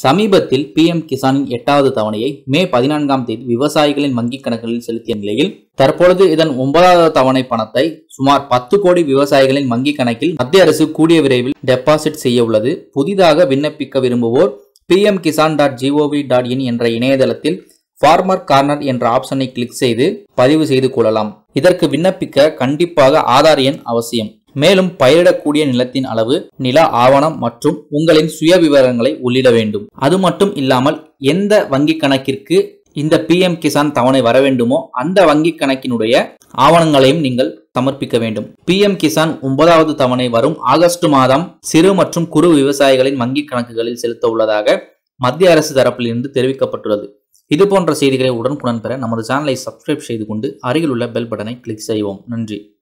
சமீபத்தில் பிஎம் கிசானின் எட்டாவது தவணையை மே பதினான்காம் தேதி விவசாயிகளின் வங்கிக் கணக்குகளில் செலுத்திய நிலையில் தற்பொழுது இதன் ஒன்பதாவது தவணை பணத்தை சுமார் பத்து கோடி விவசாயிகளின் வங்கிக் கணக்கில் மத்திய அரசு கூடிய விரைவில் டெபாசிட் செய்ய உள்ளது. புதிதாக விண்ணப்பிக்க விரும்புவோர் PM Kisan dot G O V dot in என்ற இணையதளத்தில் ஃபார்மர் கார்னர் என்ற ஆப்ஷனை கிளிக் செய்து பதிவு செய்து கொள்ளலாம். இதற்கு விண்ணப்பிக்க கண்டிப்பாக ஆதார் எண் அவசியம். மேலும் பயிரிடக்கூடிய நிலத்தின் அளவு நில ஆவணம் மற்றும் உங்களின் சுய விவரங்களை உள்ளிட வேண்டும். அது மட்டும் இல்லாமல் எந்த வங்கி கணக்கிற்கு இந்த பிஎம் கிசான் தவணை வர வேண்டுமோ அந்த வங்கி கணக்கினுடைய ஆவணங்களையும் நீங்கள் சமர்ப்பிக்க வேண்டும். பிஎம் கிசான் ஒன்பதாவது தவணை வரும் ஆகஸ்ட் மாதம் சிறு மற்றும் குறு விவசாயிகளின் வங்கி கணக்குகளில் செலுத்த உள்ளதாக மத்திய அரசு தரப்பிலிருந்து தெரிவிக்கப்பட்டுள்ளது. இது போன்ற செய்திகளை உடனுக்குடன் பெற நமது சேனலை சப்ஸ்கிரைப் செய்து கொண்டு அருகில் உள்ள பெல் பட்டனை கிளிக் செய்வோம். நன்றி.